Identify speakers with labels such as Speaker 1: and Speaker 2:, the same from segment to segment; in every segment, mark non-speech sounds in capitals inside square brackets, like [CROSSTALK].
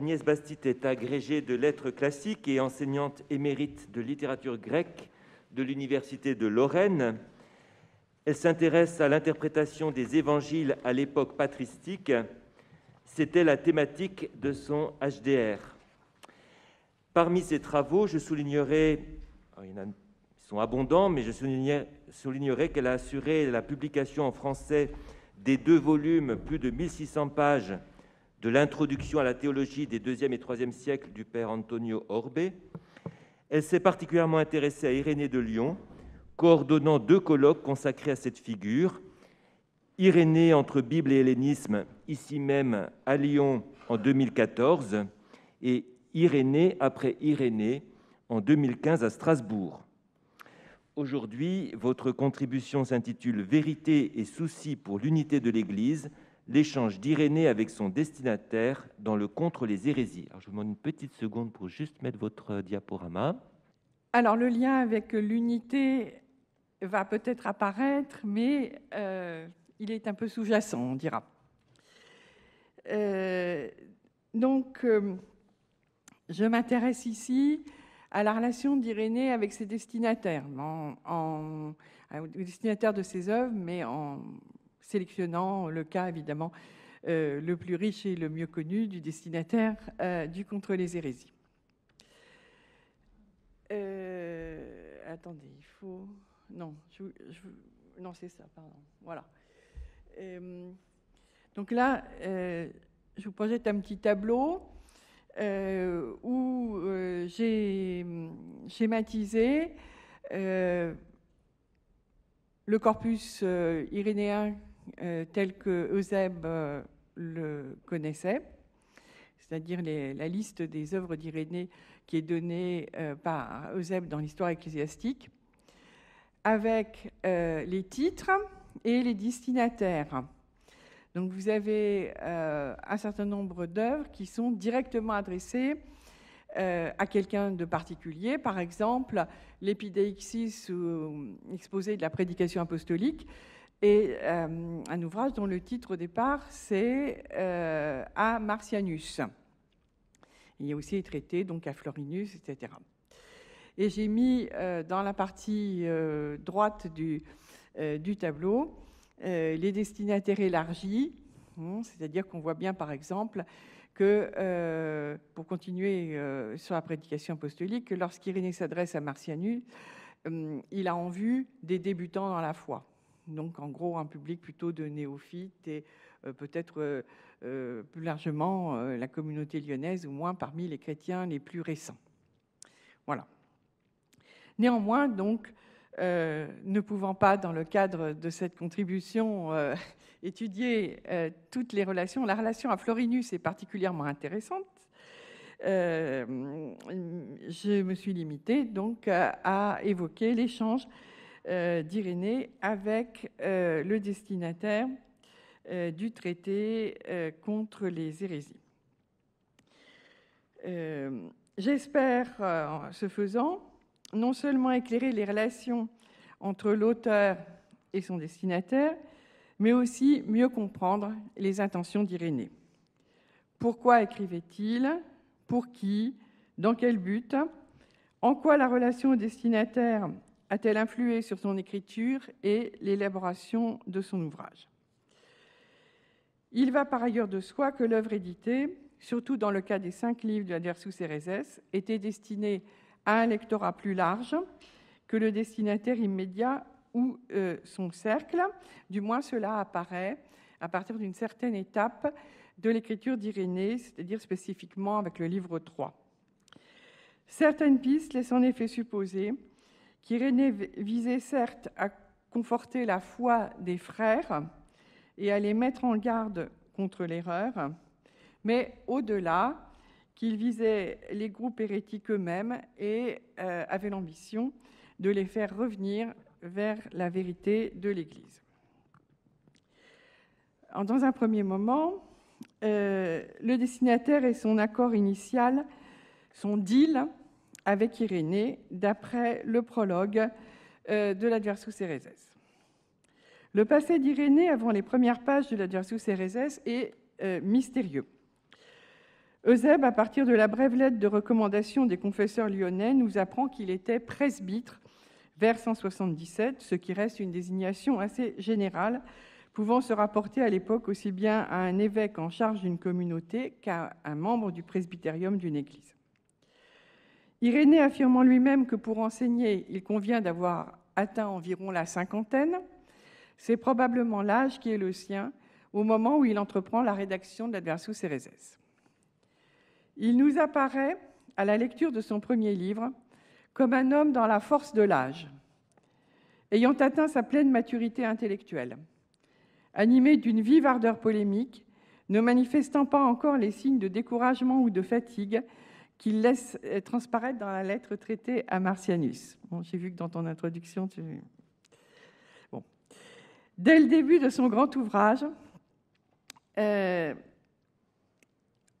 Speaker 1: Agnès Bastit est agrégée de lettres classiques et enseignante émérite de littérature grecque de l'Université de Lorraine. Elle s'intéresse à l'interprétation des évangiles à l'époque patristique. C'était la thématique de son HDR. Parmi ses travaux, je soulignerai, ils sont abondants, mais je soulignerai qu'elle a assuré la publication en français des deux volumes, plus de 1600 pages, de l'introduction à la théologie des 2e et 3e siècles du père Antonio Orbe. Elle s'est particulièrement intéressée à Irénée de Lyon, coordonnant deux colloques consacrés à cette figure. Irénée entre Bible et hellénisme, ici même à Lyon en 2014, et Irénée après Irénée en 2015 à Strasbourg. Aujourd'hui, votre contribution s'intitule Vérité et souci pour l'unité de l'Église, l'échange d'Irénée avec son destinataire dans le contre les hérésies. Alors, je vous demande une petite seconde pour juste mettre votre diaporama.
Speaker 2: Alors, le lien avec l'unité va peut-être apparaître, mais euh, il est un peu sous-jacent, on dira. Euh, donc, euh, je m'intéresse ici à la relation d'Irénée avec ses destinataires, en, aux destinataires de ses œuvres, mais en sélectionnant le cas évidemment euh, le plus riche et le mieux connu du destinataire euh, du contre les hérésies. Euh, attendez, il faut. Non, je, non c'est ça, pardon. Voilà. donc là, je vous projette un petit tableau où j'ai schématisé le corpus irénéen tel que Eusèbe le connaissait, c'est-à-dire la liste des œuvres d'Irénée qui est donnée par Eusèbe dans l'histoire ecclésiastique, avec les titres et les destinataires. Donc vous avez euh, un certain nombre d'œuvres qui sont directement adressées euh, à quelqu'un de particulier, par exemple l'Épidéixis ou exposé de la prédication apostolique, et euh, un ouvrage dont le titre au départ c'est à Martianus. Il y a aussi traité donc à Florinus, etc. Et j'ai mis dans la partie droite du, tableau euh, les destinataires élargis, hein, c'est-à-dire qu'on voit bien par exemple que, euh, pour continuer euh, sur la prédication apostolique, que lorsqu'Irénée s'adresse à Martianus, il a en vue des débutants dans la foi. Donc en gros un public plutôt de néophytes et peut-être plus largement la communauté lyonnaise, ou moins parmi les chrétiens les plus récents. Voilà. Néanmoins, donc, euh, ne pouvant pas, dans le cadre de cette contribution, euh, [LAUGHS] étudier euh, toutes les relations, la relation à Florinus est particulièrement intéressante. je me suis limitée donc à, évoquer l'échange d'Irénée avec le destinataire du traité contre les hérésies. J'espère, ce faisant, non seulement éclairer les relations entre l'auteur et son destinataire, mais aussi mieux comprendre les intentions d'Irénée. Pourquoi écrivait-il Pour qui Dans quel but En quoi la relation au destinataire a-t-elle influé sur son écriture et l'élaboration de son ouvrage? Il va par ailleurs de soi que l'œuvre éditée, surtout dans le cas des cinq livres de la Dersus Ereses, était destinée à un lectorat plus large que le destinataire immédiat ou euh, son cercle. Du moins, cela apparaît à partir d'une certaine étape de l'écriture d'Irénée, c'est-à-dire spécifiquement avec le livre 3. Certaines pistes laissent en effet supposer qu'Irénée visait certes à conforter la foi des frères et à les mettre en garde contre l'erreur, mais au-delà, qu'il visait les groupes hérétiques eux-mêmes et euh, avait l'ambition de les faire revenir vers la vérité de l'Église. Dans un premier moment, euh, le destinataire et son accord initial, son deal avec Irénée, d'après le prologue euh, de l'Adversus Ereses. Le passé d'Irénée avant les premières pages de l'Adversus Ereses est mystérieux. Eusèbe, à partir de la brève lettre de recommandation des confesseurs lyonnais, nous apprend qu'il était presbytre vers 177, ce qui reste une désignation assez générale, pouvant se rapporter à l'époque aussi bien à un évêque en charge d'une communauté qu'à un membre du presbytérium d'une église. Irénée affirmant lui-même que pour enseigner, il convient d'avoir atteint environ la cinquantaine, c'est probablement l'âge qui est le sien au moment où il entreprend la rédaction de l'Adversus Ereses. Il nous apparaît, à la lecture de son premier livre, comme un homme dans la force de l'âge, ayant atteint sa pleine maturité intellectuelle, animé d'une vive ardeur polémique, ne manifestant pas encore les signes de découragement ou de fatigue qu'il laisse euh, transparaître dans la lettre traitée à Martianus. Bon, J'ai vu que dans ton introduction. Dès le début de son grand ouvrage, euh,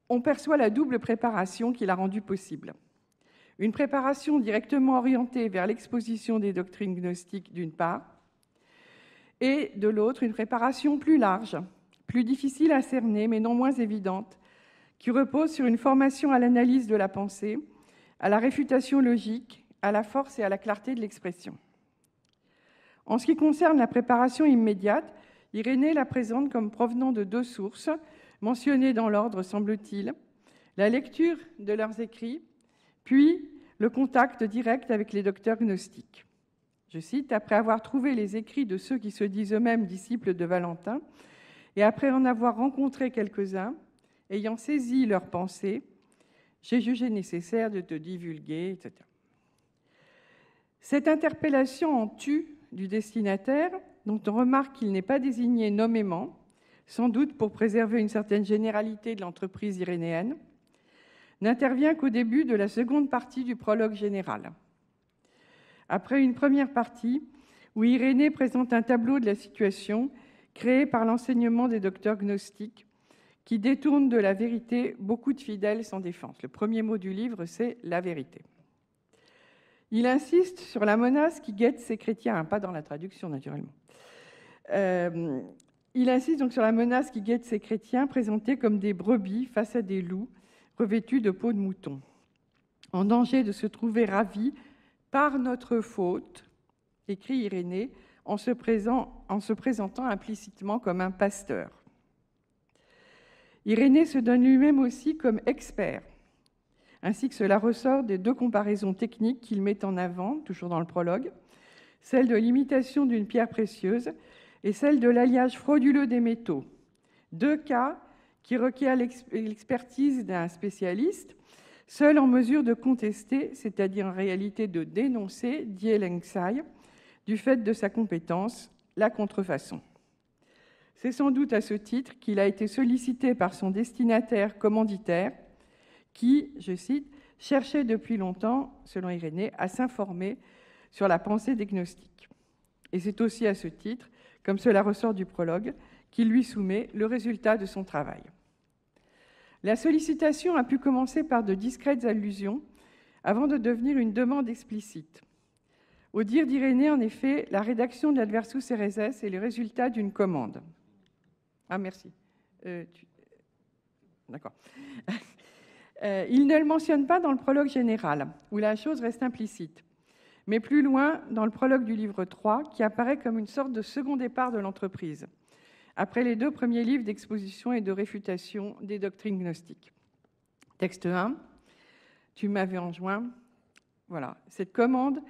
Speaker 2: on perçoit la double préparation qu'il a rendue possible. Une préparation directement orientée vers l'exposition des doctrines gnostiques d'une part, et de l'autre, une préparation plus large, plus difficile à cerner, mais non moins évidente, qui repose sur une formation à l'analyse de la pensée, à la réfutation logique, à la force et à la clarté de l'expression. En ce qui concerne la préparation immédiate, Irénée la présente comme provenant de deux sources, mentionnées dans l'ordre, semble-t-il, la lecture de leurs écrits, puis le contact direct avec les docteurs gnostiques. Je cite, Après avoir trouvé les écrits de ceux qui se disent eux-mêmes disciples de Valentin, et après en avoir rencontré quelques-uns, ayant saisi leurs pensées, j'ai jugé nécessaire de te divulguer, etc. Cette interpellation en tu du destinataire dont on remarque qu'il n'est pas désigné nommément, sans doute pour préserver une certaine généralité de l'entreprise irénéenne, n'intervient qu'au début de la seconde partie du prologue général. Après une première partie, où Irénée présente un tableau de la situation créé par l'enseignement des docteurs gnostiques, qui détournent de la vérité beaucoup de fidèles sans défense. Le premier mot du livre, c'est la vérité. Il insiste sur la menace qui guette ces chrétiens, pas dans la traduction naturellement. Euh, il insiste donc sur la menace qui guette ces chrétiens présentés comme des brebis face à des loups revêtus de peau de mouton, en danger de se trouver ravis par notre faute, écrit Irénée, en se présentant implicitement comme un pasteur. Irénée se donne lui-même aussi comme expert ainsi que cela ressort des deux comparaisons techniques qu'il met en avant, toujours dans le prologue, celle de l'imitation d'une pierre précieuse et celle de l'alliage frauduleux des métaux. Deux cas qui requièrent l'expertise d'un spécialiste, seul en mesure de contester, c'est-à-dire en réalité de dénoncer, dit Lengsai, du fait de sa compétence, la contrefaçon. C'est sans doute à ce titre qu'il a été sollicité par son destinataire commanditaire, qui, je cite, cherchait depuis longtemps, selon Irénée, à s'informer sur la pensée des gnostiques. Et c'est aussi à ce titre, comme cela ressort du prologue, qu'il lui soumet le résultat de son travail. La sollicitation a pu commencer par de discrètes allusions avant de devenir une demande explicite. Au dire d'Irénée, en effet, la rédaction de l'Adversus Ereses est le résultat d'une commande. Ah, merci. Euh, D'accord. [LAUGHS] Euh, il ne le mentionne pas dans le prologue général, où la chose reste implicite, mais plus loin dans le prologue du livre 3, qui apparaît comme une sorte de second départ de l'entreprise, après les deux premiers livres d'exposition et de réfutation des doctrines gnostiques. Texte 1, tu m'avais enjoint. Voilà, cette commande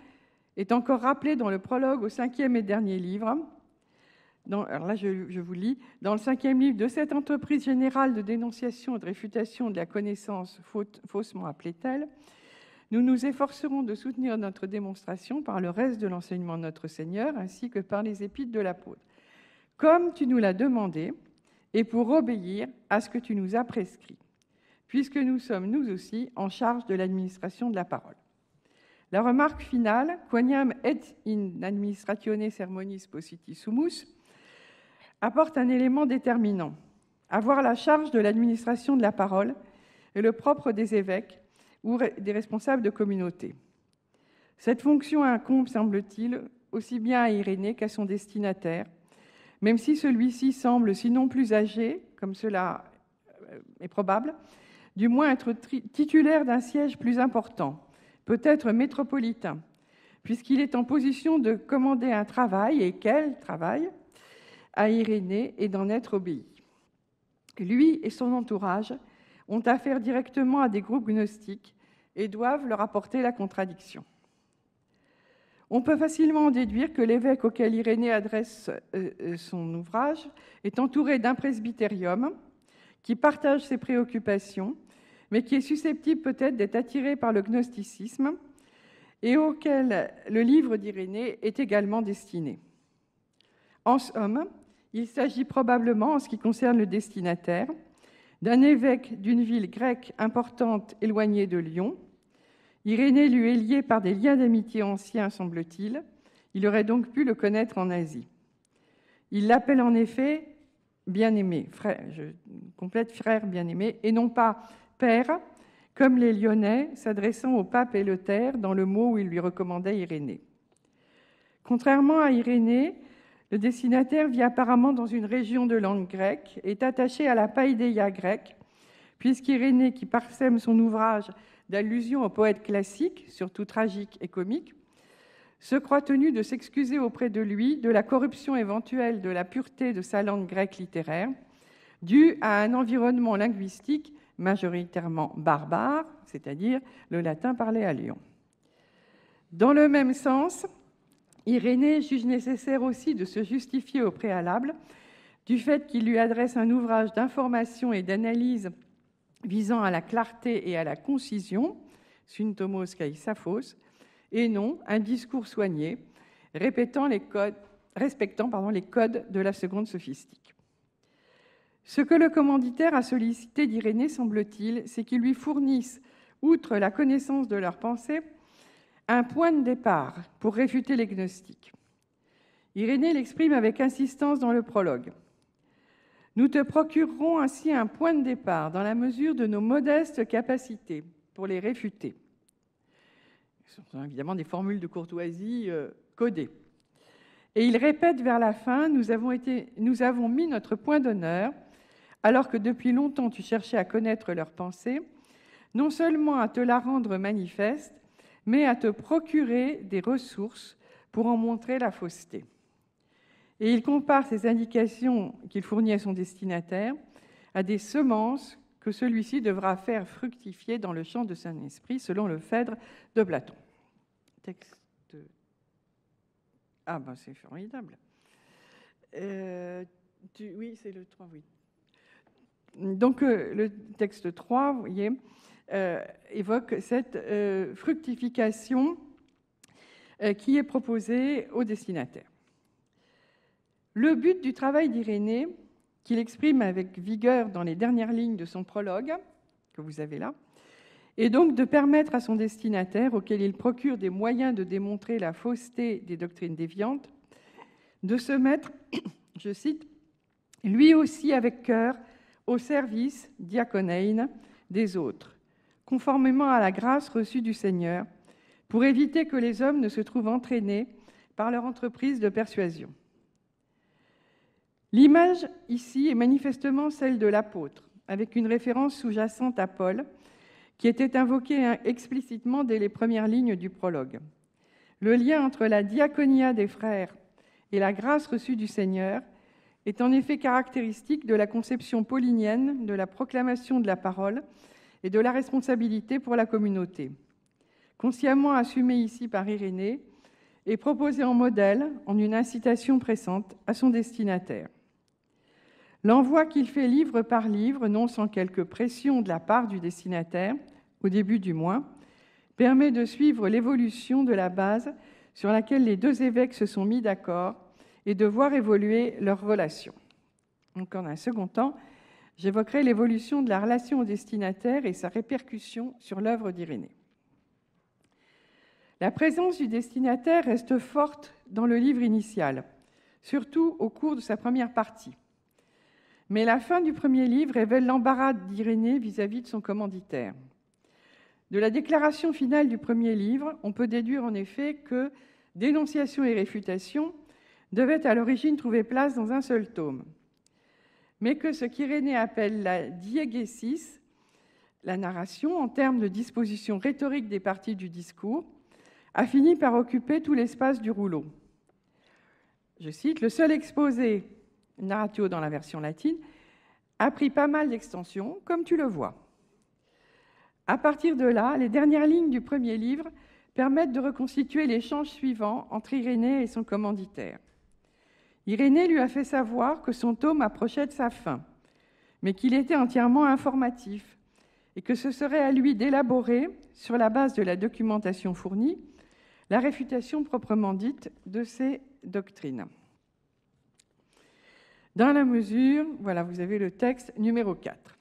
Speaker 2: est encore rappelée dans le prologue au cinquième et dernier livre, alors là, je, vous lis, dans le cinquième livre de cette entreprise générale de dénonciation et de réfutation de la connaissance faussement appelée telle, nous nous efforcerons de soutenir notre démonstration par le reste de l'enseignement de notre Seigneur, ainsi que par les épîtres de l'apôtre, comme tu nous l'as demandé, et pour obéir à ce que tu nous as prescrit, puisque nous sommes nous aussi en charge de l'administration de la parole. La remarque finale, quaniam et in administratione sermonis positi sumus, apporte un élément déterminant. Avoir la charge de l'administration de la parole est le propre des évêques ou des responsables de communauté. Cette fonction incombe, semble-t-il, aussi bien à Irénée qu'à son destinataire, même si celui-ci semble, sinon plus âgé, comme cela euh, est probable, du moins être titulaire d'un siège plus important, peut-être métropolitain, puisqu'il est en position de commander un travail, et quel travail, à Irénée et d'en être obéi. Lui et son entourage ont affaire directement à des groupes gnostiques et doivent leur apporter la contradiction. On peut facilement en déduire que l'évêque auquel Irénée adresse euh, euh, son ouvrage est entouré d'un presbytérium qui partage ses préoccupations, mais qui est susceptible peut-être d'être attiré par le gnosticisme et auquel le livre d'Irénée est également destiné. En somme, il s'agit probablement, en ce qui concerne le destinataire, d'un évêque d'une ville grecque importante éloignée de Lyon. Irénée lui est lié par des liens d'amitié anciens, semble-t-il. Il aurait donc pu le connaître en Asie. Il l'appelle en effet bien-aimé, frère, je complète frère bien-aimé, et non pas père, comme les Lyonnais s'adressant au pape Éleuthère dans le mot où il lui recommandait Irénée. Contrairement à Irénée, le destinataire vit apparemment dans une région de langue grecque, est attaché à la païdéia grecque, puisqu'Irénée, qui parsème son ouvrage d'allusions aux poètes classiques, surtout tragiques et comiques, se croit tenu de s'excuser auprès de lui de la corruption éventuelle de la pureté de sa langue grecque littéraire, due à un environnement linguistique majoritairement barbare, c'est-à-dire le latin parlé à Lyon. Dans le même sens, Irénée juge nécessaire aussi de se justifier au préalable du fait qu'il lui adresse un ouvrage d'information et d'analyse visant à la clarté et à la concision, syntomos kai et non un discours soigné, respectant les codes de la seconde sophistique. Ce que le commanditaire a sollicité d'Irénée, semble-t-il, c'est qu'il lui fournisse, outre la connaissance de leurs pensées, un point de départ pour réfuter les gnostiques. Irénée l'exprime avec insistance dans le prologue. Nous te procurerons ainsi un point de départ dans la mesure de nos modestes capacités pour les réfuter. Ce sont évidemment des formules de courtoisie euh, codées. Et il répète vers la fin, nous avons, nous avons mis notre point d'honneur, alors que depuis longtemps tu cherchais à connaître leurs pensées, non seulement à te la rendre manifeste, mais à te procurer des ressources pour en montrer la fausseté. Et il compare ces indications qu'il fournit à son destinataire à des semences que celui-ci devra faire fructifier dans le champ de son esprit, selon le Phèdre de Platon. Texte. Ah ben c'est formidable. Euh, oui, c'est le 3, oui. Donc euh, le texte 3, vous voyez, évoque cette euh, fructification euh, qui est proposée au destinataire. Le but du travail d'Irénée, qu'il exprime avec vigueur dans les dernières lignes de son prologue, que vous avez là, est donc de permettre à son destinataire, auquel il procure des moyens de démontrer la fausseté des doctrines déviantes, de se mettre, [COUGHS] je cite, lui aussi avec cœur au service, diaconéine, des autres, conformément à la grâce reçue du Seigneur, pour éviter que les hommes ne se trouvent entraînés par leur entreprise de persuasion. L'image ici est manifestement celle de l'apôtre, avec une référence sous-jacente à Paul, qui était invoquée explicitement dès les premières lignes du prologue. Le lien entre la diaconia des frères et la grâce reçue du Seigneur est en effet caractéristique de la conception paulinienne de la proclamation de la parole et de la responsabilité pour la communauté, consciemment assumée ici par Irénée et proposée en modèle, en une incitation pressante à son destinataire. L'envoi qu'il fait livre par livre, non sans quelque pression de la part du destinataire, au début du mois, permet de suivre l'évolution de la base sur laquelle les deux évêques se sont mis d'accord et de voir évoluer leurs relations. Donc, en un second temps, j'évoquerai l'évolution de la relation au destinataire et sa répercussion sur l'œuvre d'Irénée. La présence du destinataire reste forte dans le livre initial, surtout au cours de sa première partie. Mais la fin du premier livre révèle l'embarras d'Irénée vis-à-vis de son commanditaire. De la déclaration finale du premier livre, on peut déduire en effet que dénonciation et réfutation devaient à l'origine trouver place dans un seul tome mais que ce qu'Irénée appelle la diégésis la narration en termes de disposition rhétorique des parties du discours a fini par occuper tout l'espace du rouleau. Je cite, le seul exposé narratio dans la version latine a pris pas mal d'extensions, comme tu le vois. À partir de là, les dernières lignes du premier livre permettent de reconstituer l'échange suivant entre Irénée et son commanditaire. Irénée lui a fait savoir que son tome approchait de sa fin, mais qu'il était entièrement informatif et que ce serait à lui d'élaborer, sur la base de la documentation fournie, la réfutation proprement dite de ces doctrines. Dans la mesure, voilà, vous avez le texte numéro 4.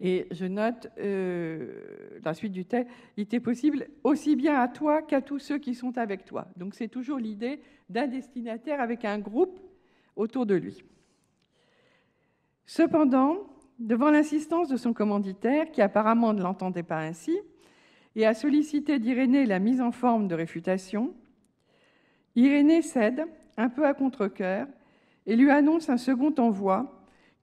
Speaker 2: Et je note euh, la suite du texte, il était possible aussi bien à toi qu'à tous ceux qui sont avec toi. Donc c'est toujours l'idée d'un destinataire avec un groupe autour de lui. Cependant, devant l'insistance de son commanditaire, qui apparemment ne l'entendait pas ainsi, et a sollicité d'Irénée la mise en forme de réfutation, Irénée cède, un peu à contre-coeur, et lui annonce un second envoi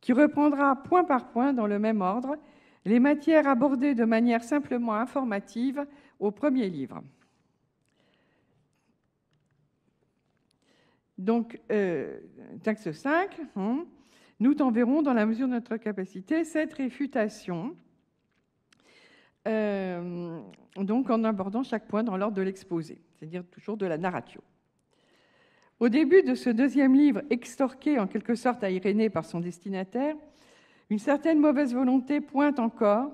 Speaker 2: qui reprendra point par point dans le même ordre les matières abordées de manière simplement informative au premier livre. Donc, euh, texte 5, hein, nous t'enverrons dans la mesure de notre capacité cette réfutation, euh, donc en abordant chaque point dans l'ordre de l'exposé, c'est-à-dire toujours de la narration. Au début de ce deuxième livre, extorqué en quelque sorte à Irénée par son destinataire, une certaine mauvaise volonté pointe encore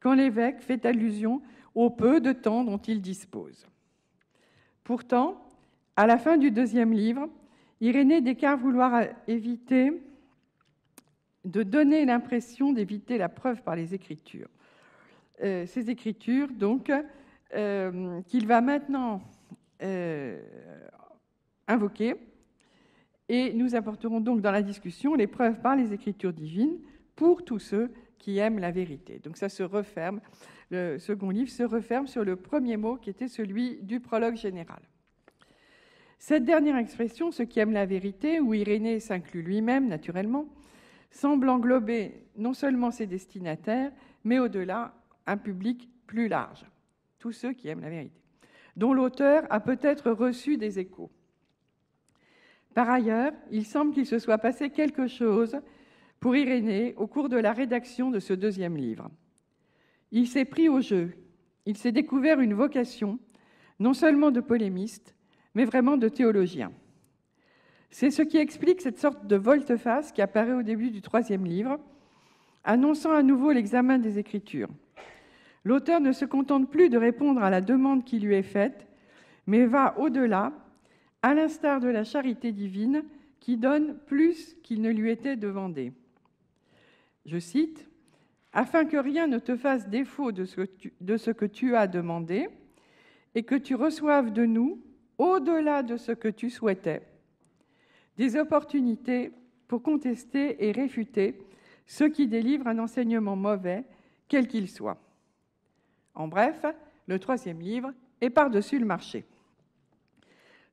Speaker 2: quand l'évêque fait allusion au peu de temps dont il dispose. Pourtant, à la fin du deuxième livre, Irénée déclare vouloir éviter de donner l'impression d'éviter la preuve par les Écritures. Euh, ces Écritures, donc, euh, qu'il va maintenant euh, invoquées, et nous apporterons donc dans la discussion les preuves par les Écritures divines pour tous ceux qui aiment la vérité. Donc ça se referme, le second livre se referme sur le premier mot qui était celui du prologue général. Cette dernière expression, ceux qui aiment la vérité, où Irénée s'inclut lui-même naturellement, semble englober non seulement ses destinataires, mais au-delà un public plus large, tous ceux qui aiment la vérité, dont l'auteur a peut-être reçu des échos. Par ailleurs, il semble qu'il se soit passé quelque chose pour Irénée au cours de la rédaction de ce deuxième livre. Il s'est pris au jeu, il s'est découvert une vocation, non seulement de polémiste, mais vraiment de théologien. C'est ce qui explique cette sorte de volte-face qui apparaît au début du troisième livre, annonçant à nouveau l'examen des Écritures. L'auteur ne se contente plus de répondre à la demande qui lui est faite, mais va au-delà à l'instar de la charité divine qui donne plus qu'il ne lui était demandé. Je cite, Afin que rien ne te fasse défaut de ce, que tu, as demandé, et que tu reçoives de nous, au-delà de ce que tu souhaitais, des opportunités pour contester et réfuter ceux qui délivrent un enseignement mauvais, quel qu'il soit. En bref, le troisième livre est par-dessus le marché.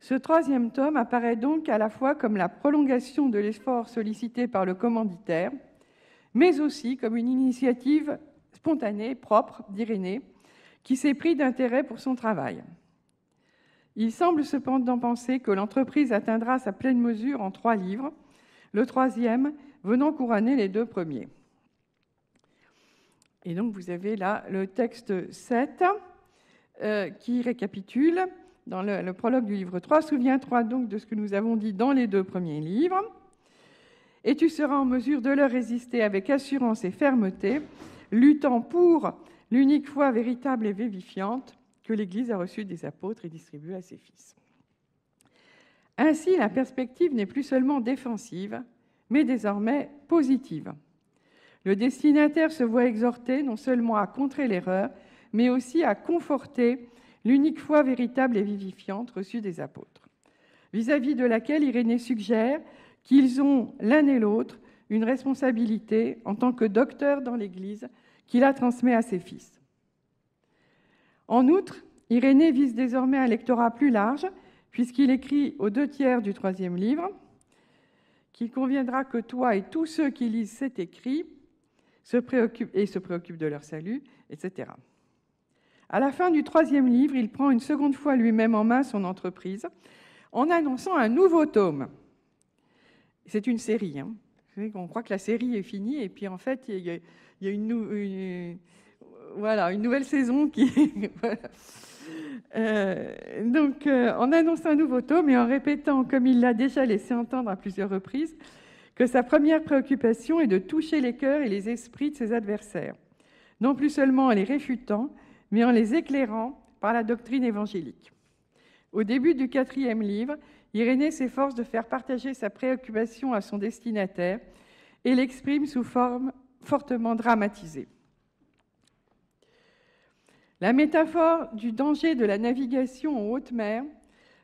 Speaker 2: Ce troisième tome apparaît donc à la fois comme la prolongation de l'effort sollicité par le commanditaire, mais aussi comme une initiative spontanée, propre d'Irénée, qui s'est pris d'intérêt pour son travail. Il semble cependant penser que l'entreprise atteindra sa pleine mesure en trois livres, le troisième venant couronner les deux premiers. Et donc vous avez là le texte 7 euh, qui récapitule dans le, prologue du livre 3. Souviens-toi donc de ce que nous avons dit dans les deux premiers livres. Et tu seras en mesure de leur résister avec assurance et fermeté, luttant pour l'unique foi véritable et vivifiante que l'Église a reçue des apôtres et distribuée à ses fils. Ainsi, la perspective n'est plus seulement défensive, mais désormais positive. Le destinataire se voit exhorté non seulement à contrer l'erreur, mais aussi à conforter l'unique foi véritable et vivifiante reçue des apôtres, vis-à-vis de laquelle Irénée suggère qu'ils ont l'un et l'autre une responsabilité en tant que docteur dans l'Église qu'il a transmet à ses fils. En outre, Irénée vise désormais un lectorat plus large, puisqu'il écrit aux deux tiers du troisième livre qu'il conviendra que toi et tous ceux qui lisent cet écrit et se préoccupe de leur salut, etc. À la fin du troisième livre, il prend une seconde fois lui-même en main son entreprise en annonçant un nouveau tome. C'est une série. Hein. On croit que la série est finie et puis en fait, il y a, une, voilà, une nouvelle saison qui... [LAUGHS] Euh, donc, euh, en annonçant un nouveau tome et en répétant, comme il l'a déjà laissé entendre à plusieurs reprises, que sa première préoccupation est de toucher les cœurs et les esprits de ses adversaires, non plus seulement en les réfutant, mais en les éclairant par la doctrine évangélique. Au début du quatrième livre, Irénée s'efforce de faire partager sa préoccupation à son destinataire et l'exprime sous forme fortement dramatisée. La métaphore du danger de la navigation en haute mer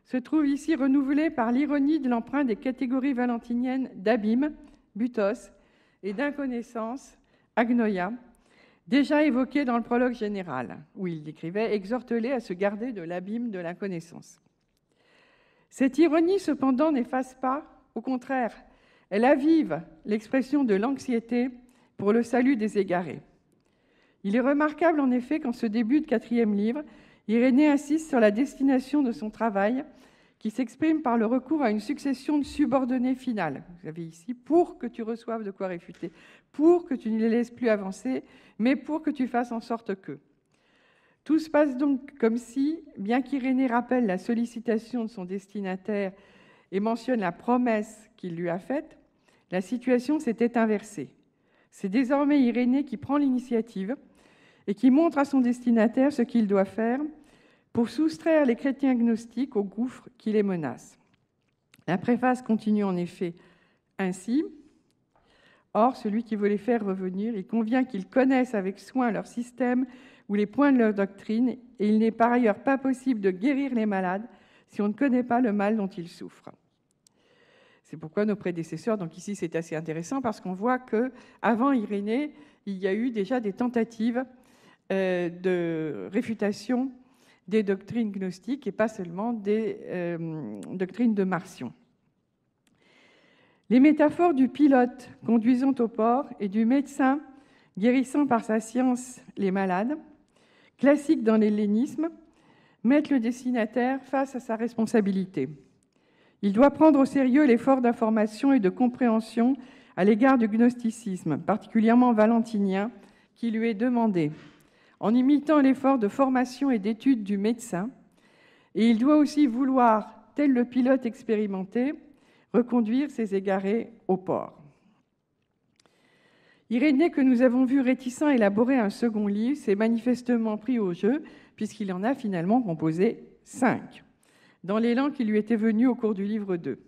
Speaker 2: se trouve ici renouvelée par l'ironie de l'emprunt des catégories valentiniennes d'abîme, butos, et d'inconnaissance, agnoia, déjà évoquées dans le prologue général, où il décrivait Exhorte-les à se garder de l'abîme de l'inconnaissance. Cette ironie, cependant, n'efface pas, au contraire, elle avive l'expression de l'anxiété pour le salut des égarés. Il est remarquable en effet qu'en ce début de quatrième livre, Irénée insiste sur la destination de son travail qui s'exprime par le recours à une succession de subordonnées finales. Vous avez ici pour que tu reçoives de quoi réfuter, pour que tu ne les laisses plus avancer, mais pour que tu fasses en sorte que. Tout se passe donc comme si, bien qu'Irénée rappelle la sollicitation de son destinataire et mentionne la promesse qu'il lui a faite, la situation s'était inversée. C'est désormais Irénée qui prend l'initiative et qui montre à son destinataire ce qu'il doit faire pour soustraire les chrétiens gnostiques au gouffre qui les menace. La préface continue en effet ainsi. Or, celui qui veut les faire revenir, il convient qu'ils connaissent avec soin leur système ou les points de leur doctrine, et il n'est par ailleurs pas possible de guérir les malades si on ne connaît pas le mal dont ils souffrent. C'est pourquoi nos prédécesseurs, donc ici c'est assez intéressant parce qu'on voit que avant Irénée, il y a eu déjà des tentatives euh, de réfutation des doctrines gnostiques et pas seulement des euh, doctrines de Marcion. Les métaphores du pilote conduisant au port et du médecin guérissant par sa science les malades, classiques dans l'hellénisme, mettent le destinataire face à sa responsabilité. Il doit prendre au sérieux l'effort d'information et de compréhension à l'égard du gnosticisme, particulièrement valentinien, qui lui est demandé en imitant l'effort de formation et d'étude du médecin, et il doit aussi vouloir, tel le pilote expérimenté, reconduire ses égarés au port. Irénée, que nous avons vu réticent élaborer un second livre, s'est manifestement pris au jeu, puisqu'il en a finalement composé cinq, dans l'élan qui lui était venu au cours du livre 2.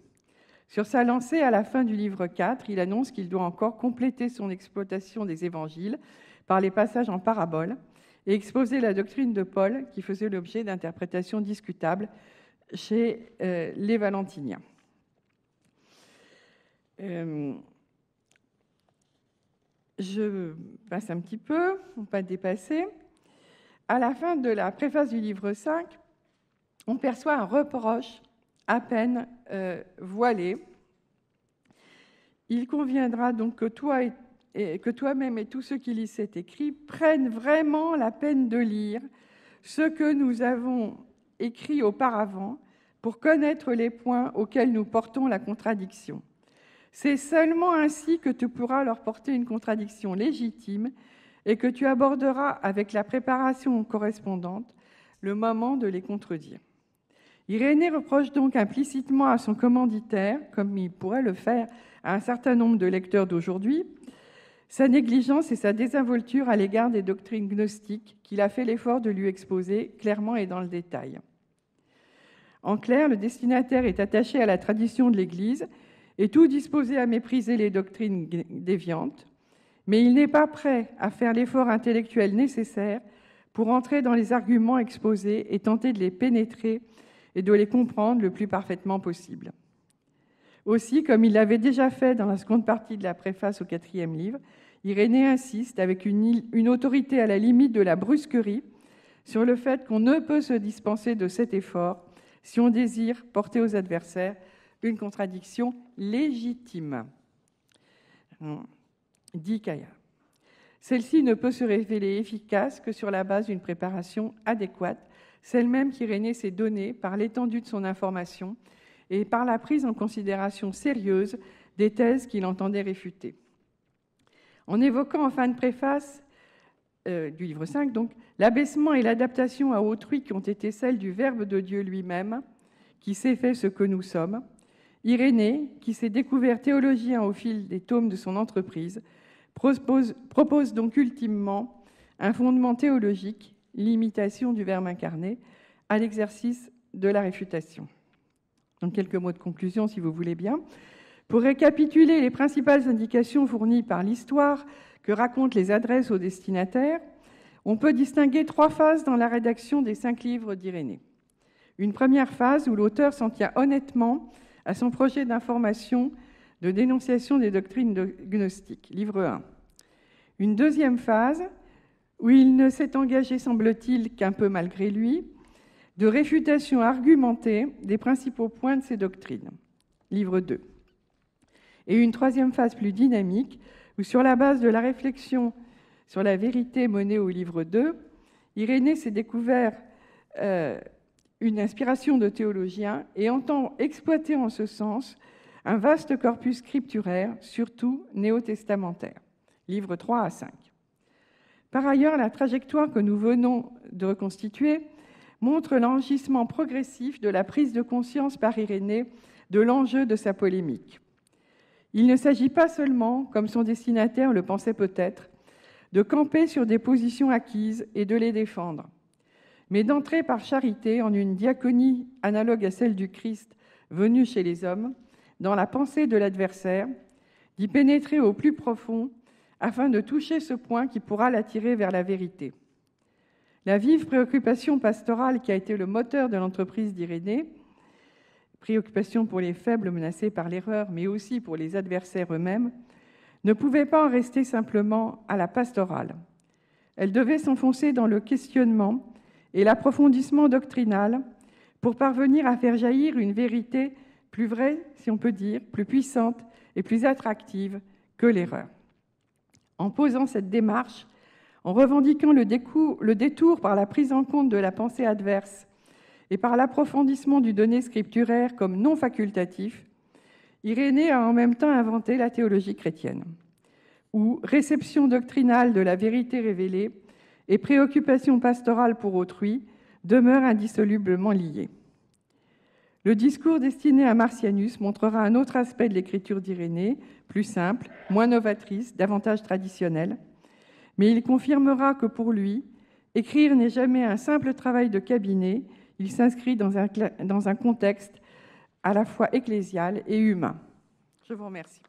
Speaker 2: Sur sa lancée à la fin du livre 4, il annonce qu'il doit encore compléter son exploitation des évangiles par les passages en parabole, et exposer la doctrine de Paul qui faisait l'objet d'interprétations discutables chez euh, les Valentiniens. Euh, je passe un petit peu, on ne pas dépasser. À la fin de la préface du livre 5, on perçoit un reproche à peine euh, voilé. Il conviendra donc que toi et que toi-même et tous ceux qui lisent cet écrit prennent vraiment la peine de lire ce que nous avons écrit auparavant pour connaître les points auxquels nous portons la contradiction. C'est seulement ainsi que tu pourras leur porter une contradiction légitime et que tu aborderas avec la préparation correspondante le moment de les contredire. Irénée reproche donc implicitement à son commanditaire, comme il pourrait le faire à un certain nombre de lecteurs d'aujourd'hui, sa négligence et sa désinvolture à l'égard des doctrines gnostiques qu'il a fait l'effort de lui exposer clairement et dans le détail. En clair, le destinataire est attaché à la tradition de l'Église et tout disposé à mépriser les doctrines déviantes, mais il n'est pas prêt à faire l'effort intellectuel nécessaire pour entrer dans les arguments exposés et tenter de les pénétrer et de les comprendre le plus parfaitement possible. Aussi, comme il l'avait déjà fait dans la seconde partie de la préface au quatrième livre, Irénée insiste, avec une, une autorité à la limite de la brusquerie, sur le fait qu'on ne peut se dispenser de cet effort si on désire porter aux adversaires une contradiction légitime. Dit Kaya. Celle-ci ne peut se révéler efficace que sur la base d'une préparation adéquate, celle même qu'Irénée s'est donnée par l'étendue de son information et par la prise en considération sérieuse des thèses qu'il entendait réfuter. En évoquant en fin de préface euh, du livre 5, donc, l'abaissement et l'adaptation à autrui qui ont été celles du Verbe de Dieu lui-même, qui s'est fait ce que nous sommes, Irénée, qui s'est découvert théologien au fil des tomes de son entreprise, propose, donc ultimement un fondement théologique, l'imitation du Verbe incarné, à l'exercice de la réfutation. Donc quelques mots de conclusion, si vous voulez bien. Pour récapituler les principales indications fournies par l'histoire que racontent les adresses aux destinataires, on peut distinguer trois phases dans la rédaction des cinq livres d'Irénée. Une première phase où l'auteur s'en tient honnêtement à son projet d'information de dénonciation des doctrines gnostiques, livre 1. Une deuxième phase où il ne s'est engagé, semble-t-il, qu'un peu malgré lui, de réfutation argumentée des principaux points de ces doctrines, livre 2 et une troisième phase plus dynamique, où sur la base de la réflexion sur la vérité menée au livre 2, Irénée s'est découvert euh, une inspiration de théologien et entend exploiter en ce sens un vaste corpus scripturaire, surtout néo-testamentaire, livres 3 à 5. Par ailleurs, la trajectoire que nous venons de reconstituer montre l'enrichissement progressif de la prise de conscience par Irénée de l'enjeu de sa polémique. Il ne s'agit pas seulement, comme son destinataire le pensait peut-être, de camper sur des positions acquises et de les défendre, mais d'entrer par charité en une diaconie analogue à celle du Christ venu chez les hommes, dans la pensée de l'adversaire, d'y pénétrer au plus profond afin de toucher ce point qui pourra l'attirer vers la vérité. La vive préoccupation pastorale qui a été le moteur de l'entreprise d'Irénée préoccupation pour les faibles menacés par l'erreur, mais aussi pour les adversaires eux-mêmes, ne pouvait pas en rester simplement à la pastorale. Elle devait s'enfoncer dans le questionnement et l'approfondissement doctrinal pour parvenir à faire jaillir une vérité plus vraie, si on peut dire, plus puissante et plus attractive que l'erreur. En posant cette démarche, en revendiquant le, détour par la prise en compte de la pensée adverse et par l'approfondissement du donné scripturaire comme non facultatif, Irénée a en même temps inventé la théologie chrétienne, où réception doctrinale de la vérité révélée et préoccupation pastorale pour autrui demeurent indissolublement liées. Le discours destiné à Marcianus montrera un autre aspect de l'écriture d'Irénée, plus simple, moins novatrice, davantage traditionnelle, mais il confirmera que pour lui, écrire n'est jamais un simple travail de cabinet, il s'inscrit dans un, dans un contexte à la fois ecclésial et humain. Je vous remercie.